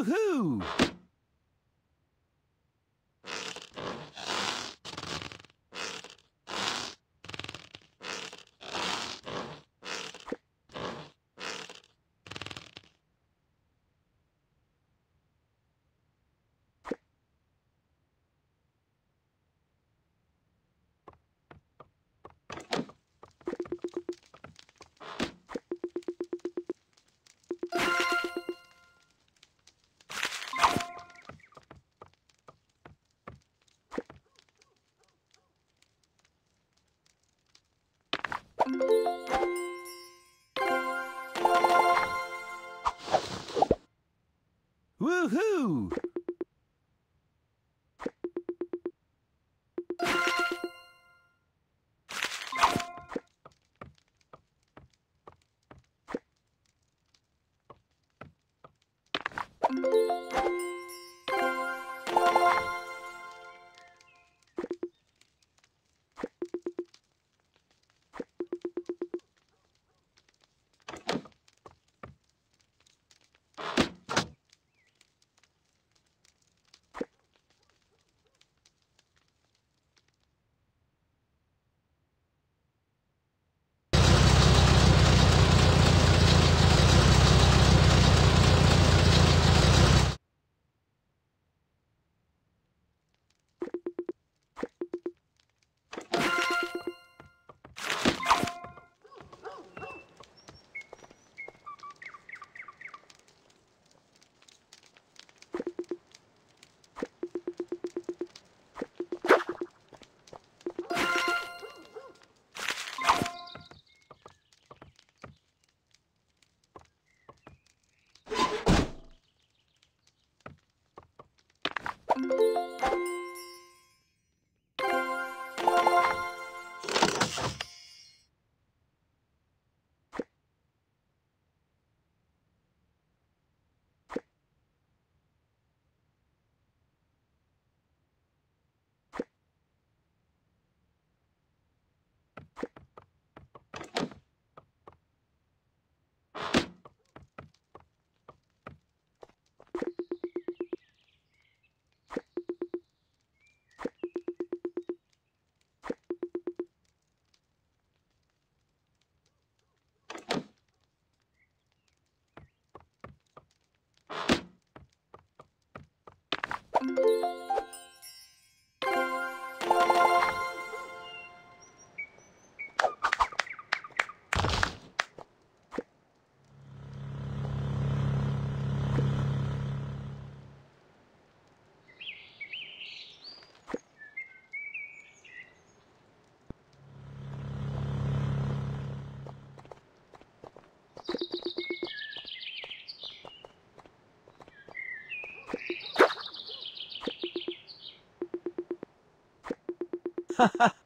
Woohoo! Woohoo! Ha ha!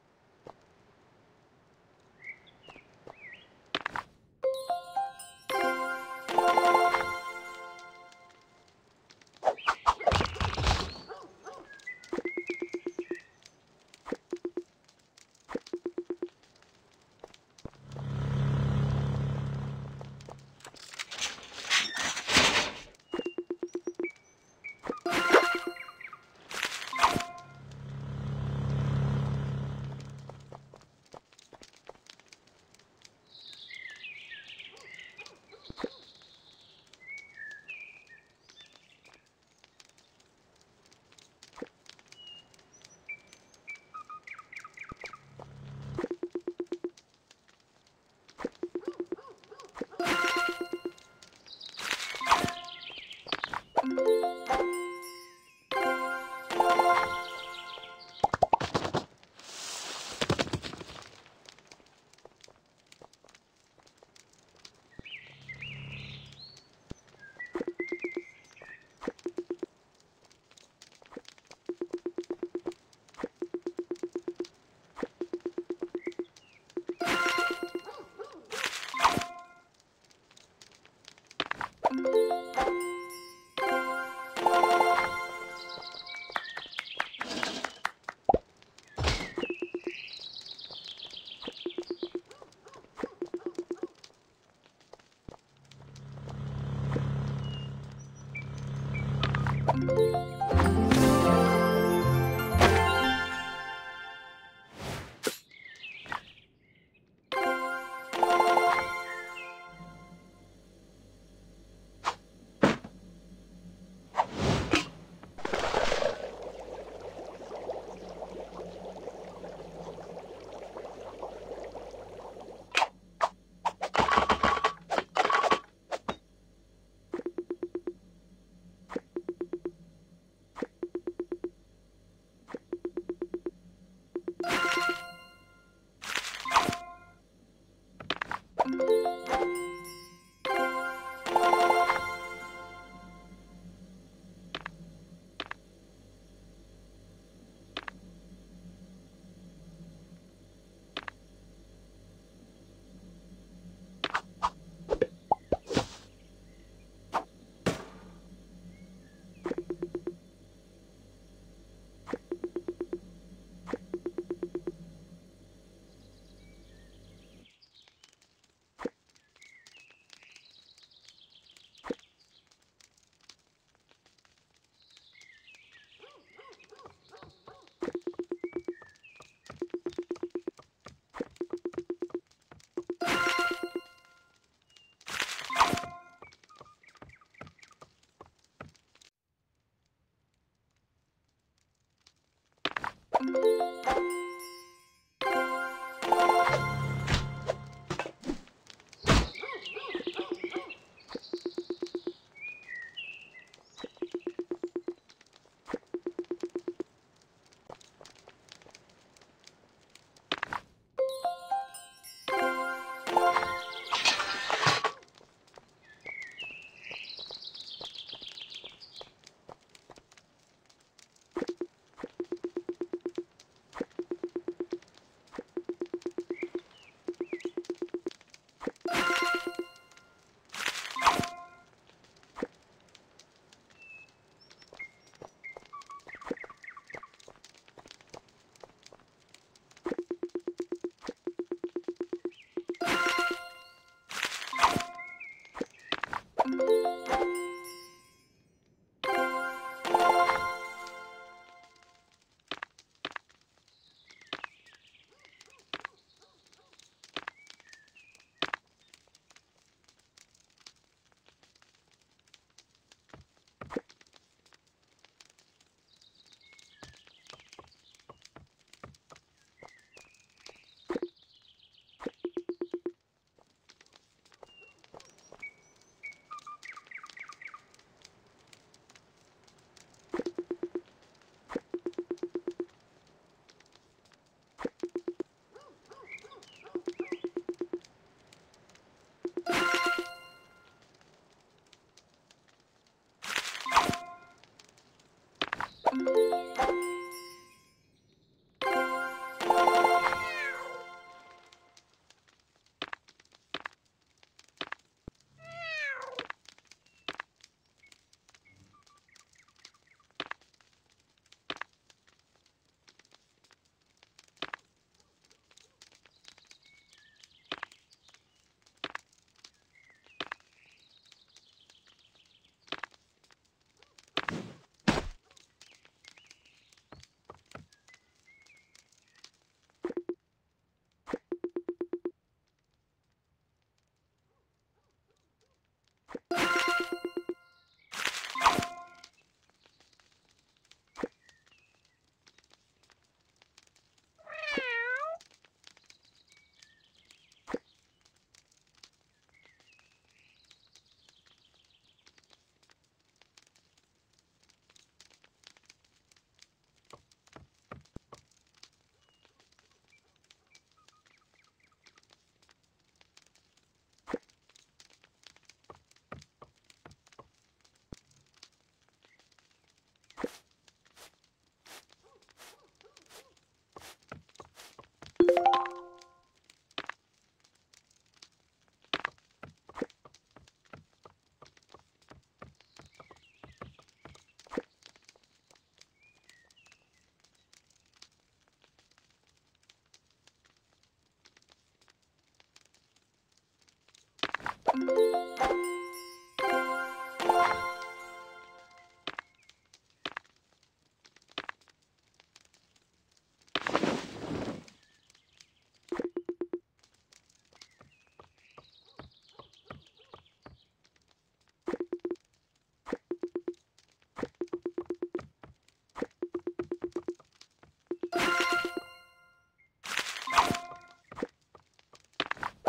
Música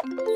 Thank you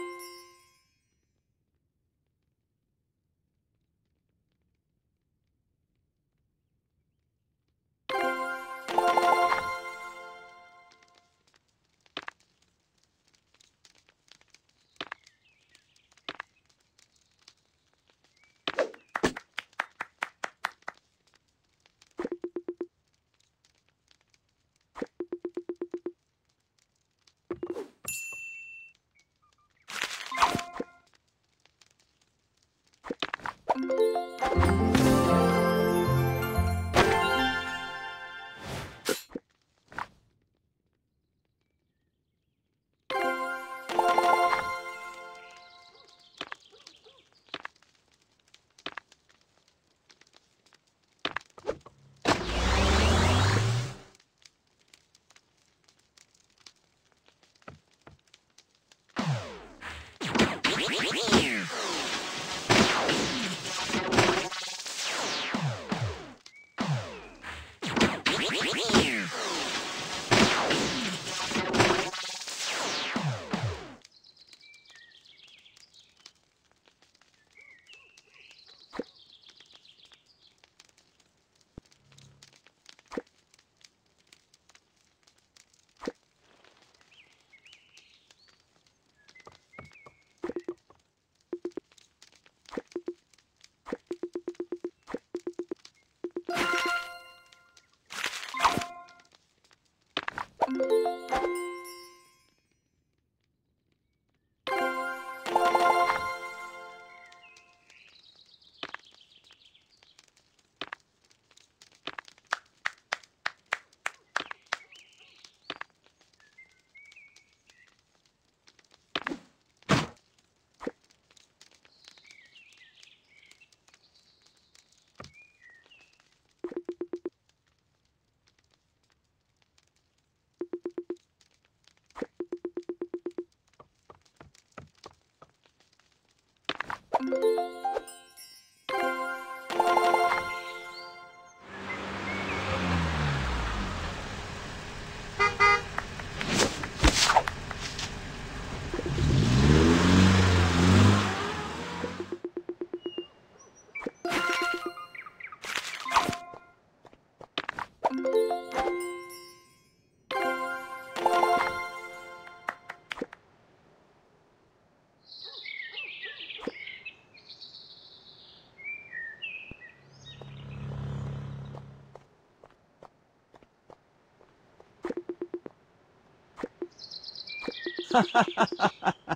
Ha ha ha ha ha!